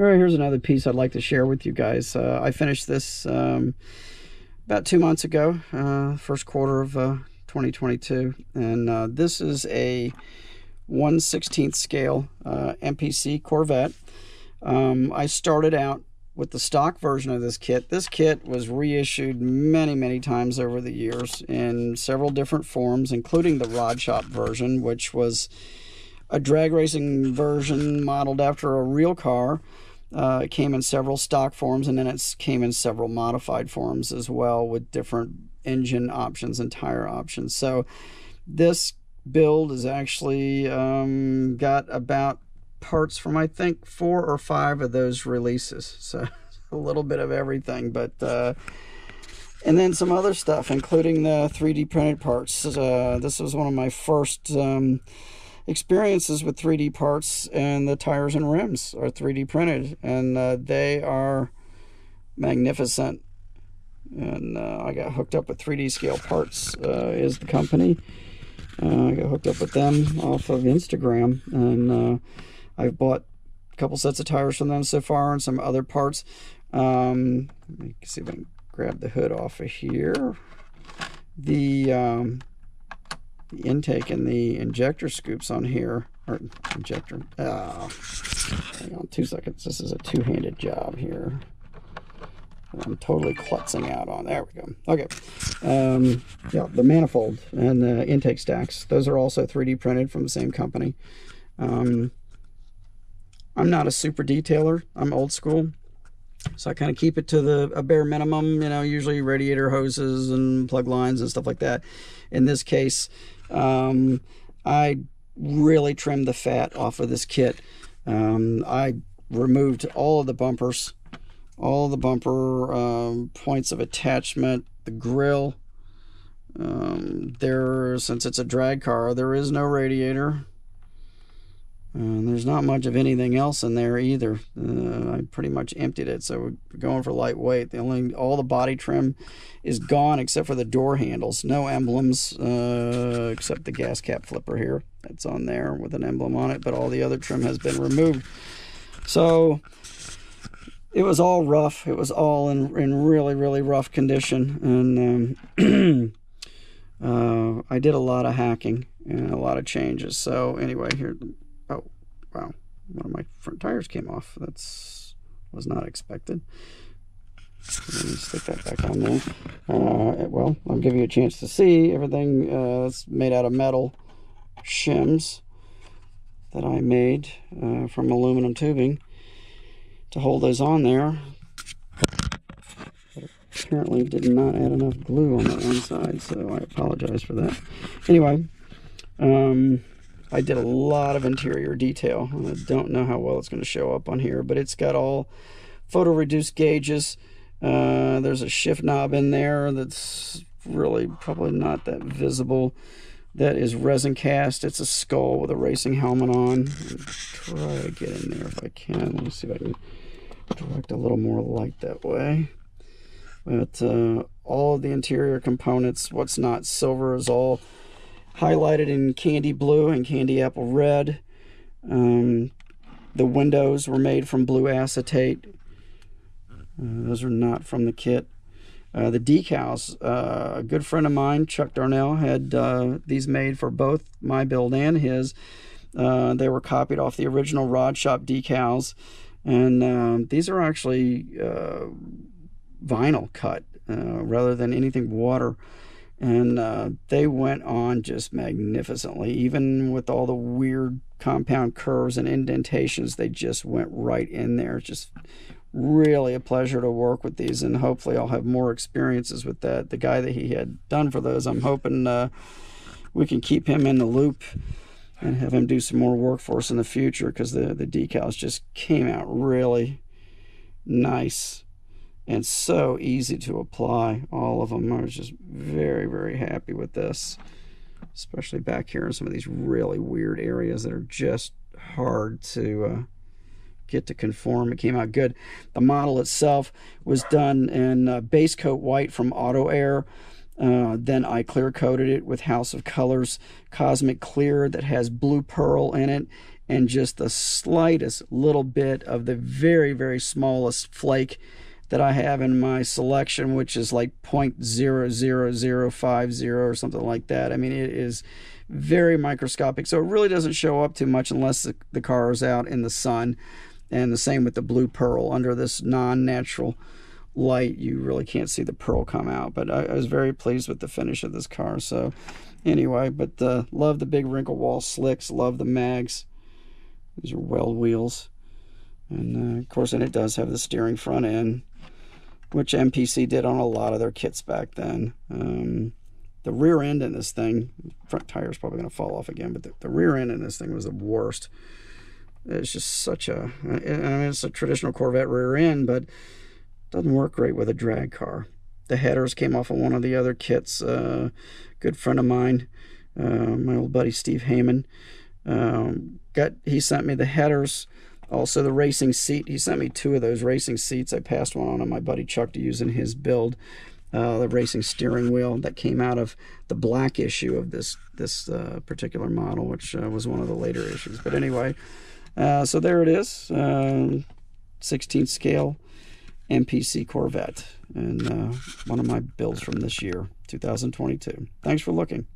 All right, here's another piece I'd like to share with you guys. Uh, I finished this um, about two months ago, uh, first quarter of uh, 2022, and uh, this is a 1 16th scale uh, MPC Corvette. Um, I started out with the stock version of this kit. This kit was reissued many, many times over the years in several different forms, including the Rod Shop version, which was a drag racing version modeled after a real car. Uh, it came in several stock forms, and then it came in several modified forms as well with different engine options and tire options. So this build has actually um, got about parts from I think four or five of those releases. So a little bit of everything, but uh, and then some other stuff, including the 3D printed parts. Uh, this was one of my first um, experiences with 3D parts, and the tires and rims are 3D printed, and uh, they are magnificent. And uh, I got hooked up with 3D Scale Parts uh, is the company. Uh, I got hooked up with them off of Instagram, and uh, I've bought a couple sets of tires from them so far and some other parts. Um, let me see if I can grab the hood off of here. The, um, the intake and the injector scoops on here, or injector, uh, hang on two seconds. This is a two-handed job here. I'm totally klutzing out on. There we go. Okay. Um, yeah, the manifold and the intake stacks. Those are also 3D printed from the same company. Um, I'm not a super detailer. I'm old school. So I kind of keep it to the a bare minimum, you know, usually radiator hoses and plug lines and stuff like that. In this case, um, I really trimmed the fat off of this kit. Um, I removed all of the bumpers, all the bumper um, points of attachment, the grill. Um, there, since it's a drag car, there is no radiator. And there's not much of anything else in there either. Uh, I pretty much emptied it, so we're going for lightweight. The only all the body trim is gone except for the door handles. No emblems uh, except the gas cap flipper here. That's on there with an emblem on it, but all the other trim has been removed. So it was all rough. It was all in in really really rough condition, and um, uh, I did a lot of hacking and a lot of changes. So anyway, here wow. One of my front tires came off. That's was not expected. Let me stick that back on there. Uh, well, I'll give you a chance to see. Everything uh, that's made out of metal shims that I made uh, from aluminum tubing to hold those on there. But apparently did not add enough glue on that one side, so I apologize for that. Anyway, um, I did a lot of interior detail. I don't know how well it's going to show up on here, but it's got all photo reduced gauges. Uh, there's a shift knob in there that's really probably not that visible. That is resin cast. It's a skull with a racing helmet on. Try to get in there if I can. Let me see if I can direct a little more light that way. But uh, all of the interior components, what's not silver, is all highlighted in candy blue and candy apple red. Um, the windows were made from blue acetate. Uh, those are not from the kit. Uh, the decals, uh, a good friend of mine, Chuck Darnell, had uh, these made for both my build and his. Uh, they were copied off the original Rod Shop decals, and um, these are actually uh, vinyl cut rather than anything water and uh, they went on just magnificently. Even with all the weird compound curves and indentations they just went right in there. Just really a pleasure to work with these and hopefully i'll have more experiences with that. The guy that he had done for those i'm hoping uh, we can keep him in the loop and have him do some more work for us in the future because the, the decals just came out really nice and so easy to apply. All of them i was just very very happy with this especially back here in some of these really weird areas that are just hard to uh, get to conform. It came out good. The model itself was done in uh, base coat white from auto air. Uh, then I clear coated it with House of Colors Cosmic Clear that has blue pearl in it and just the slightest little bit of the very, very smallest flake that I have in my selection, which is like 0.00050 or something like that. I mean, it is very microscopic, so it really doesn't show up too much unless the, the car is out in the sun. And the same with the blue pearl under this non-natural light, you really can't see the pearl come out. But I, I was very pleased with the finish of this car. So anyway, but uh, love the big wrinkle wall slicks, love the mags. These are weld wheels. And uh, of course, and it does have the steering front end which MPC did on a lot of their kits back then. Um, the rear end in this thing, front tire is probably going to fall off again, but the, the, rear end in this thing was the worst. It's just such a, I mean, it's a traditional Corvette rear end, but doesn't work great with a drag car. The headers came off of one of the other kits. Uh, good friend of mine, uh, my old buddy Steve Heyman, um, got he sent me the headers also, the racing seat. He sent me two of those racing seats. I passed one on to my buddy Chuck to use in his build. Uh, the racing steering wheel that came out of the black issue of this this uh, particular model, which uh, was one of the later issues. But anyway, uh, so there it is, 16th um, scale MPC Corvette, and uh, one of my builds from this year, 2022. Thanks for looking.